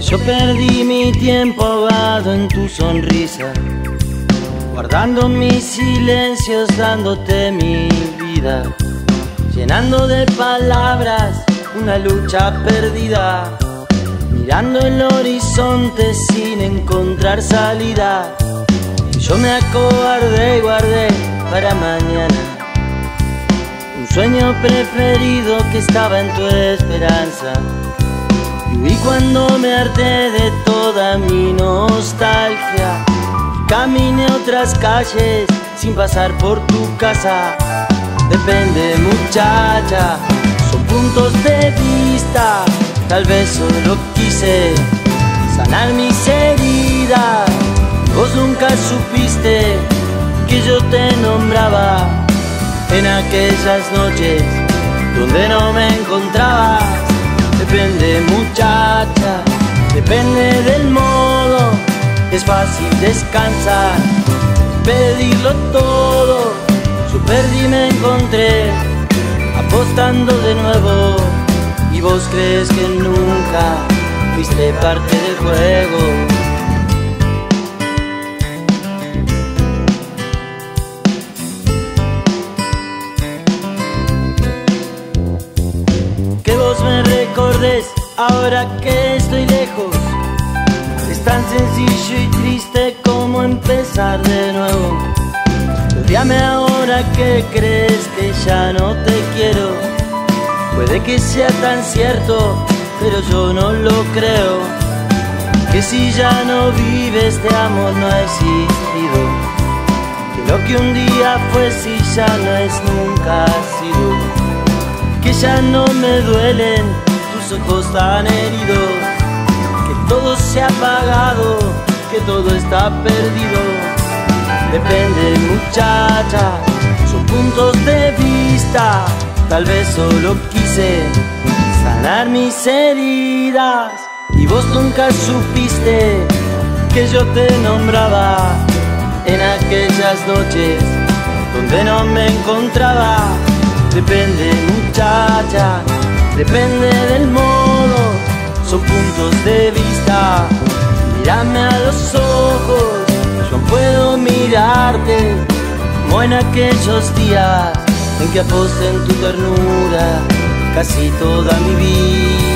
Yo perdí mi tiempo ahogado en tu sonrisa, guardando mis silencios, dándote mi vida, llenando de palabras una lucha perdida, mirando el horizonte sin encontrar salida. Yo me acobardé y guardé para mañana un sueño preferido que estaba en tu esperanza. Y cuando me harté de toda mi nostalgia, caminé otras calles sin pasar por tu casa. Depende muchacha, son puntos de vista, tal vez solo quise sanar mis heridas. Vos nunca supiste que yo te nombraba en aquellas noches donde no me encontrabas. Depende del modo, es fácil descansar, pedirlo todo, perdí me encontré, apostando de nuevo, y vos crees que nunca fuiste parte del juego. que vos me recordes ahora que estoy lejos. Sencillo y triste como empezar de nuevo. Odiame ahora que crees que ya no te quiero. Puede que sea tan cierto, pero yo no lo creo. Que si ya no vives, este amor no ha existido. Que lo que un día fue, si ya no es, nunca sido que ya no me duelen tus ojos tan heridos, todo se ha apagado, que todo está perdido. Depende muchacha, son puntos de vista, tal vez solo quise sanar mis heridas. Y vos nunca supiste que yo te nombraba en aquellas noches donde no me encontraba. Depende muchacha, depende del modo, Mírame a los ojos, yo puedo mirarte como en aquellos días en que aposté en tu ternura casi toda mi vida.